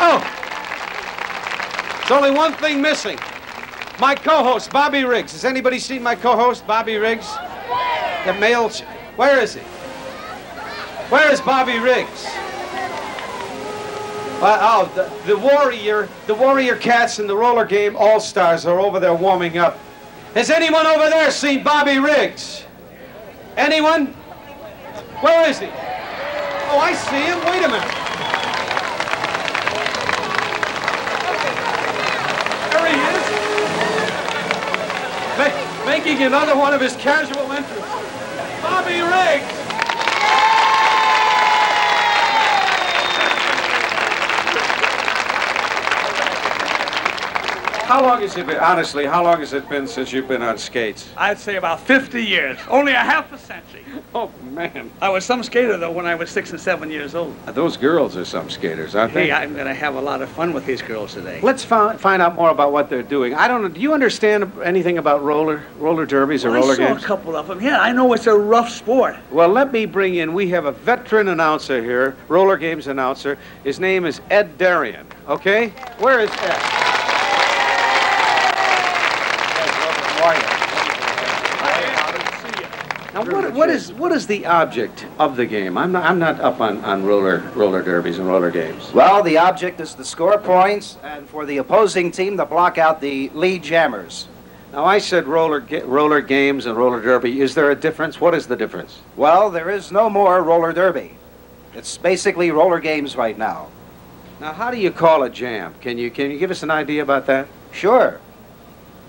Oh! There's only one thing missing. My co-host, Bobby Riggs. Has anybody seen my co-host, Bobby Riggs? The male... Where is he? Where is Bobby Riggs? Uh, oh, the, the Warrior, the Warrior Cats and the Roller Game All-Stars are over there warming up. Has anyone over there seen Bobby Riggs? Anyone? Where is he? Oh, I see him. Wait a minute. There he is. Ma- making another one of his casual entrances. Bobby Riggs. How long has it been, honestly, how long has it been since you've been on skates? I'd say about 50 years. Only a half a century. Oh, man. I was some skater, though, when I was six and seven years old. Uh, those girls are some skaters, aren't they? Hey, I'm going to have a lot of fun with these girls today. Let's fi- find out more about what they're doing. I don't know. Do you understand anything about roller roller derbies or Well, roller I saw games? a couple of them. Yeah, I know it's a rough sport. Well, let me bring in. We have a veteran announcer here, roller games announcer. His name is Ed Darian. Okay, where is Ed? Now, what, what is what is the object of the game? I'm not I'm not up on, on roller roller derbies and roller games. Well, the object is to score points and for the opposing team to block out the lead jammers. Now, I said roller ga- roller games and roller derby. Is there a difference? What is the difference? Well, there is no more roller derby. It's basically roller games right now. Now, how do you call a jam? Can you can you give us an idea about that? Sure.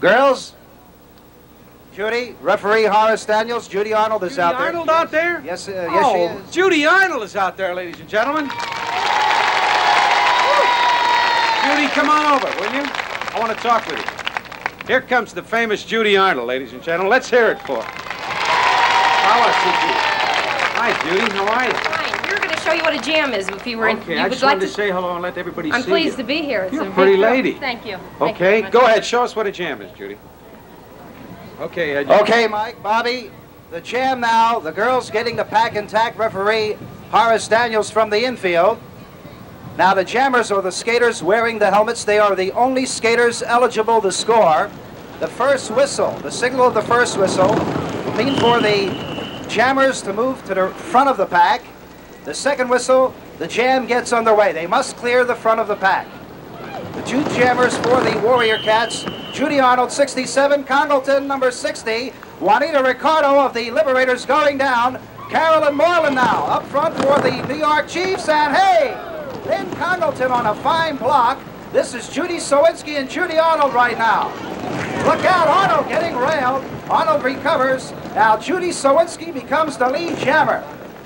Girls, Judy, referee Horace Daniels, Judy Arnold is Judy out there. Arnold out there? Yes, uh, yes, oh, she is. Judy Arnold is out there, ladies and gentlemen. Judy, come on over, will you? I want to talk with you. Here comes the famous Judy Arnold, ladies and gentlemen. Let's hear it for her. How are you, Judy? Hi, Judy. How are you? Fine. We were going to show you what a jam is if you were in. Okay, you I would just like wanted to say hello and let everybody see. I'm pleased you. to be here. It's You're a a pretty lady. Thank you. Thank you Okay, very go ahead. Show us what a jam is, Judy. Okay, Ed. Okay, Mike, Bobby, the jam now. The girls getting the pack and tack referee Horace Daniels from the infield. Now the jammers are the skaters wearing the helmets. They are the only skaters eligible to score. The first whistle, the signal of the first whistle, mean for the jammers to move to the front of the pack. The second whistle, the jam gets underway. They must clear the front of the pack. The two jammers for the Warrior Cats, Judy Arnold, 67, Congleton, number 60, Juanita Ricardo of the Liberators going down, Carolyn Moreland now up front for the New York Chiefs, and hey, Lynn Congleton on a fine block. This is Judy Sowinski and Judy Arnold right now. Look out, Arnold getting railed. Arnold recovers. Now Judy Sowinski becomes the lead jammer.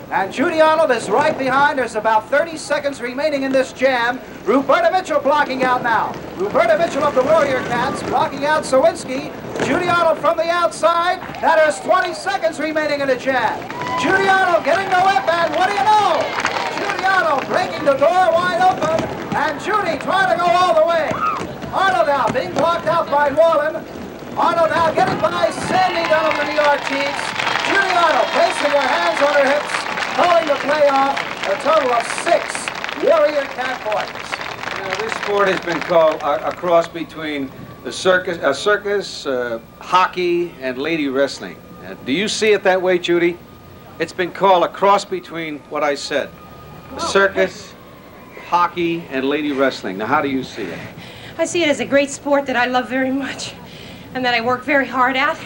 And Judy Arnold is right behind. There's about 30 seconds remaining in this jam. Roberta Mitchell blocking out now. Roberta Mitchell of the Warrior Cats blocking out Sowinski. Judy Arnold from the outside. Now there's 20 seconds remaining in the jam. Judy Arnold getting the whip, and what do you know? Judy Arnold breaking the door wide open, and Judy trying to go all the way. Arnold now being blocked out by Wallen. Arnold now getting by Sandy Dunn of the New York Chiefs. Judy Arnold placing her hands on her hips, calling the play off. A total of six Warrior Cat points. Now, this sport has been called a, a cross between the circus, a circus, uh, hockey, and lady wrestling. Uh, do you see it that way, Judy? It's been called a cross between what I said, the circus, hockey, and lady wrestling. Now, how do you see it? I see it as a great sport that I love very much, and that I work very hard at,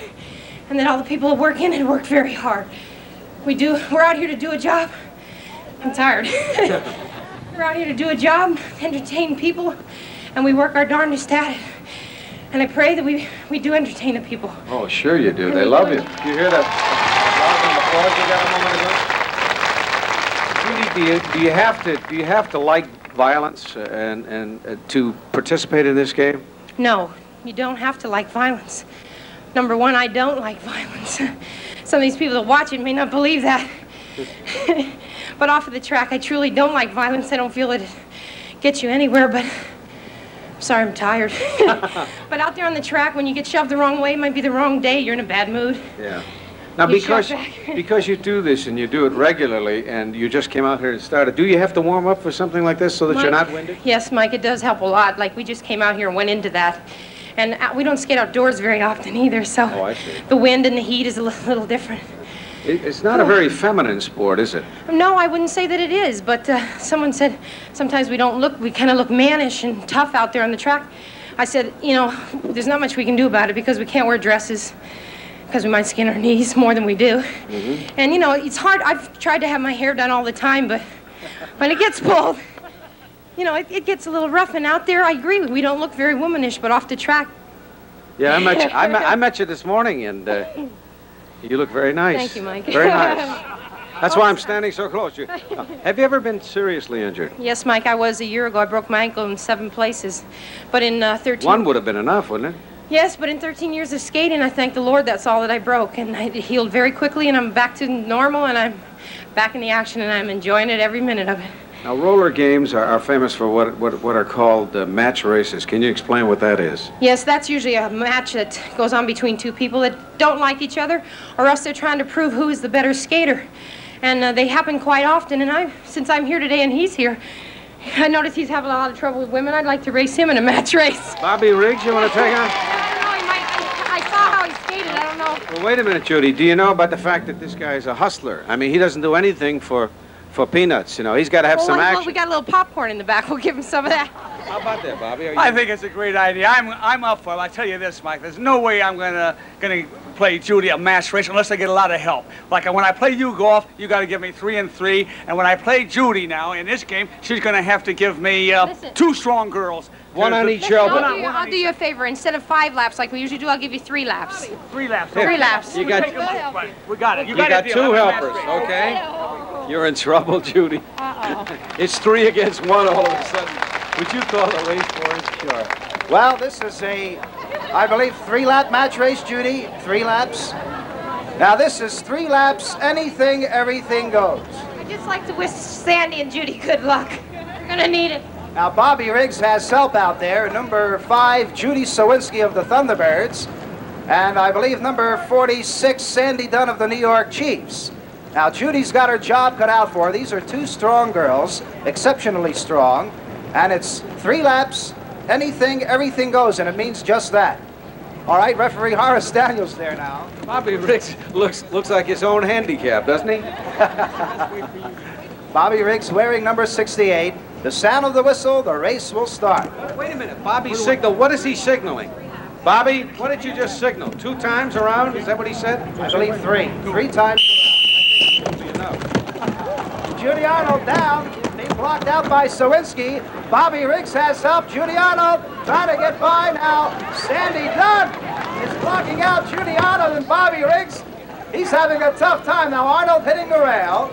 and that all the people who work in it work very hard. We do. We're out here to do a job. I'm tired. we're out here to do a job, entertain people, and we work our darndest at it. And I pray that we we do entertain the people. Oh, sure you do. They love you. You hear that applause you got a moment ago? Judy, do you, do you have to do you have to like violence and and uh, to participate in this game? No, you don't have to like violence. Number one, I don't like violence. Some of these people that watch it may not believe that. but off of the track, I truly don't like violence. I don't feel it gets you anywhere, but I'm sorry, I'm tired. but out there on the track, when you get shoved the wrong way, it might be the wrong day, you're in a bad mood. Yeah. Now, You because, because you do this and you do it regularly, and you just came out here and started, do you have to warm up for something like this so that you're not winded? Yes, Mike, it does help a lot. Like, we just came out here and went into that. And uh, we don't skate outdoors very often either, so Oh, the wind and the heat is a li- little different. It, it's not a very feminine sport, is it? No, I wouldn't say that it is, but uh, someone said sometimes we don't look, we kind of look mannish and tough out there on the track. I said, you know, there's not much we can do about it because we can't wear dresses because we might skin our knees more than we do. And, you know, it's hard. I've tried to have my hair done all the time, but when it gets pulled, you know, it, it gets a little rough. And out there, I agree, we don't look very womanish, but off the track, Yeah, I met you, I met, I met you this morning, and uh, you look very nice. Thank you, Mike. Very nice. That's why I'm standing so close. You, uh, have you ever been seriously injured? yes, Mike, I was a year ago. I broke my ankle in seven places. But in uh, 13... One would have been enough, wouldn't it? Yes, but in 13 years of skating, I thank the Lord that's all that I broke. And it healed very quickly, and I'm back to normal, and I'm back in the action, and I'm enjoying it every minute of it. Now, roller games are, are famous for what, what, what are called uh, match races. Can you explain what that is? Yes, that's usually a match that goes on between two people that don't like each other, or else they're trying to prove who is the better skater. And uh, they happen quite often, and I, since I'm here today and he's here, I notice he's having a lot of trouble with women. I'd like to race him in a match race. Bobby Riggs, you want to take on? I don't know, I saw how he skated, I don't know. Well, wait a minute, Judy. Do you know about the fact that this guy is a hustler? I mean, he doesn't do anything for, for peanuts. You know, he's got to have Well, some well, action. we got a little popcorn in the back. We'll give him some of that. How about that, Bobby? Are you... I think it's a great idea. I'm, I'm up for it. I tell you this, Mike. There's no way I'm gonna gonna play Judy a match race unless I get a lot of help. Like when I play you golf, you got to give me three and three. And when I play Judy now in this game, she's gonna have to give me uh, two strong girls. One on each Listen, elbow. I'll, do you, I'll do you a favor. Instead of five laps like we usually do, I'll give you three laps. Three laps. Three laps. You got, Take 'em up. Right. We got it. You, you got, got a two I'm a match helpers, race. okay? You're in trouble, Judy. It's three against one all of a sudden. Would you call a race for us? Sure. Well, this is a, I believe, three-lap match race, Judy. Three laps. Now, this is three laps, anything, everything goes. I'd just like to wish Sandy and Judy good luck. We're gonna need it. Now, Bobby Riggs has help out there. Number five, Judy Sowinski of the Thunderbirds. And I believe number 46, Sandy Dunn of the New York Chiefs. Now, Judy's got her job cut out for her. These are two strong girls, exceptionally strong. And it's three laps, anything, everything goes, and it means just that. All right, referee Horace Daniels there now. Bobby Riggs looks looks like his own handicap, doesn't he? Bobby Riggs wearing number 68. The sound of the whistle, the race will start. Wait a minute. Bobby signal. What is he signaling? Bobby, what did you just signal? Two times around? Is that what he said? I believe three. Three times. Arnold down, being blocked out by Sowinski. Bobby Riggs has help. Arnold trying to get by now. Sandy Dunn is blocking out Arnold and Bobby Riggs. He's having a tough time now. Arnold hitting the rail.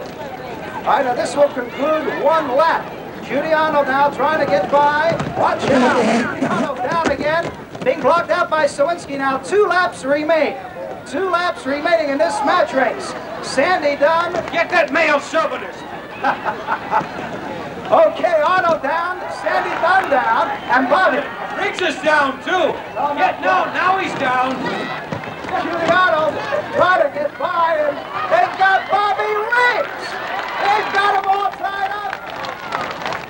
All right, now this will conclude one lap. Arnold now trying to get by. Watch out. Arnold down again. Being blocked out by Sowinski now. Two laps remain. Two laps remaining in this match race. Sandy Dunn. Get that male chauvinist. Okay, Arnold down. Sandy Dunn down. And Bobby. Riggs is down too. Yeah, no, now he's down. Judy Arnold trying to get by. And they've got Bobby Riggs. They've got them all tied up.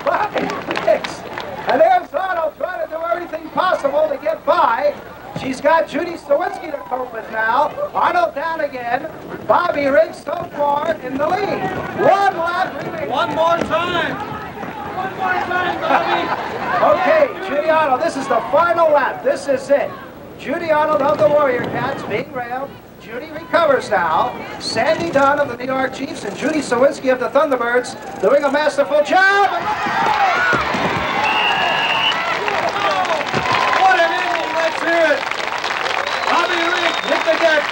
Bobby Riggs. And there's Arnold trying to do everything possible to get by. She's got Judy Sowinski to cope with now. Arnold down again. Bobby Riggs so far in the lead. One lap remaining. One more time. One more time, Bobby. Okay, Judy Arnold, this is the final lap. This is it. Judy Arnold of the Warrior Cats being railed. Judy recovers now. Sandy Dunn of the New York Chiefs and Judy Sowinski of the Thunderbirds doing a masterful job. What an ending. Let's hear it. Bobby Riggs hit the deck.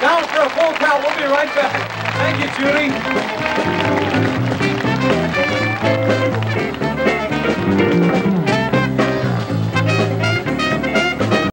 Down for a full count. We'll be right back. Thank you, Judy.